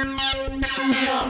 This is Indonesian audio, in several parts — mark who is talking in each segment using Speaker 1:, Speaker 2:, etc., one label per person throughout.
Speaker 1: Jika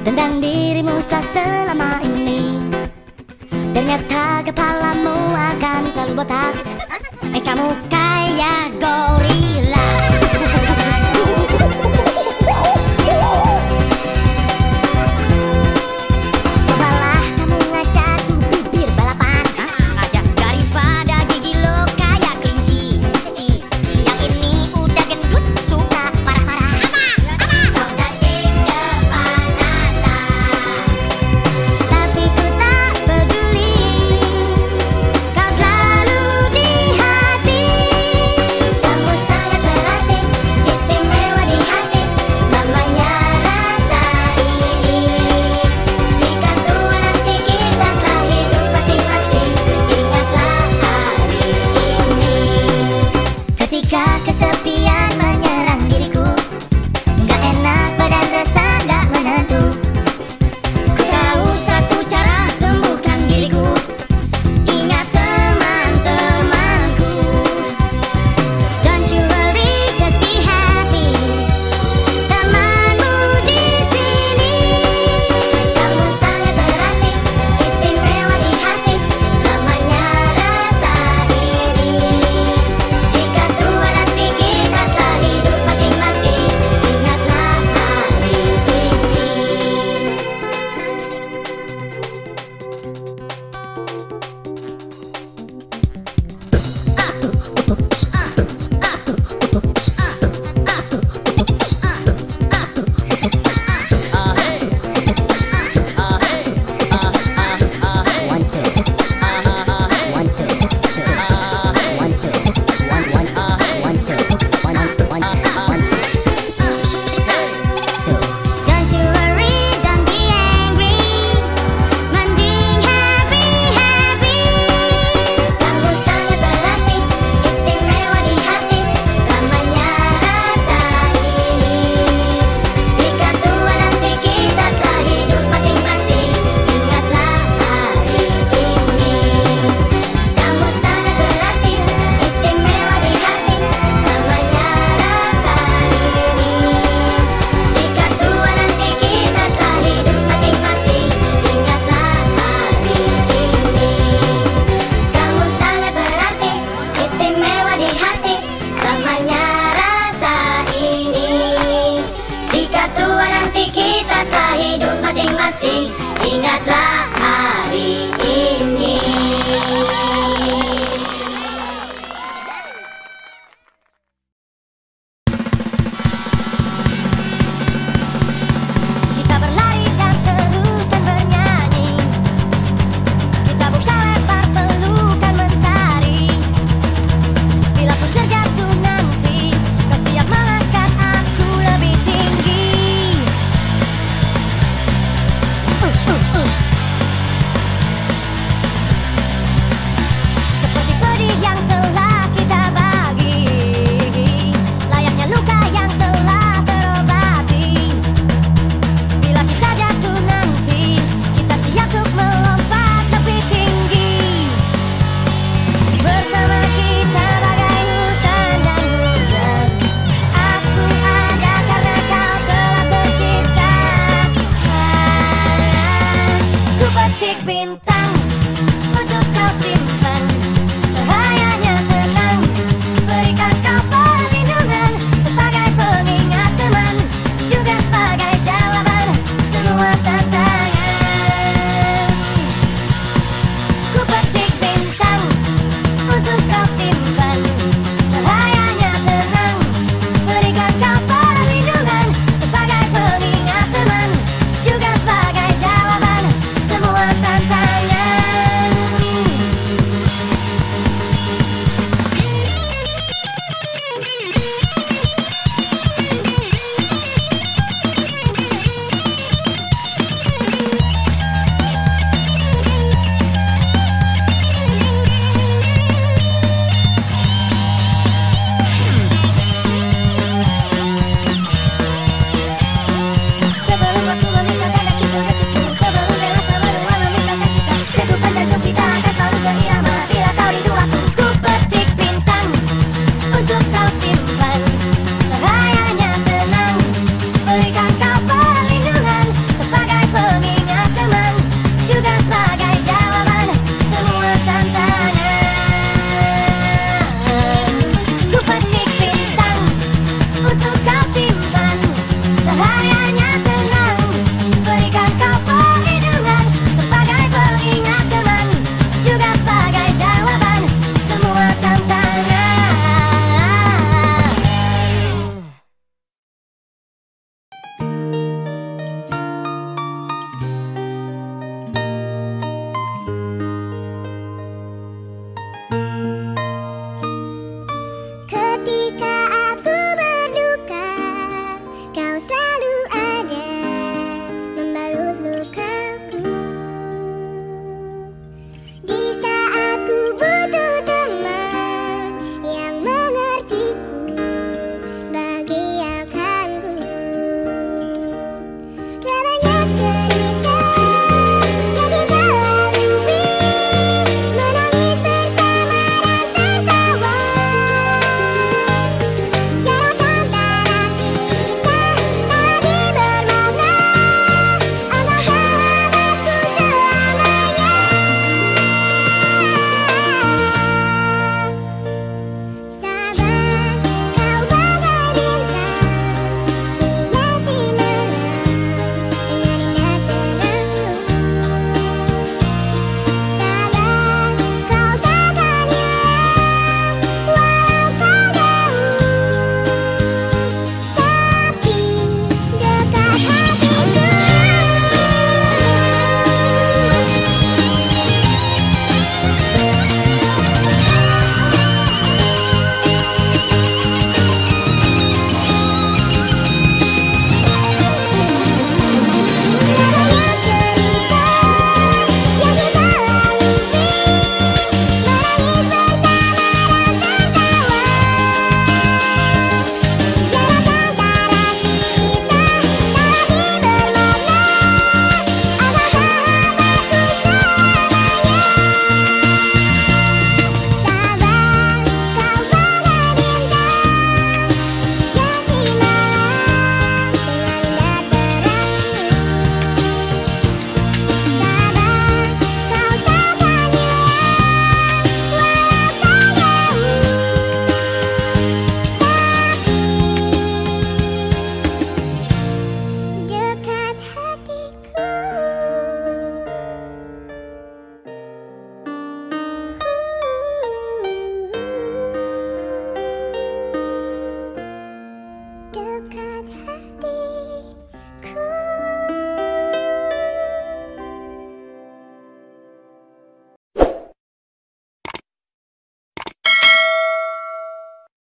Speaker 2: Tentang dirimu setelah selama ini. Ternyata kepalamu akan selalu botak. Eh kamu kaya gori Satu tua nanti kita tak hidup masing-masing. Ingatlah hari ini.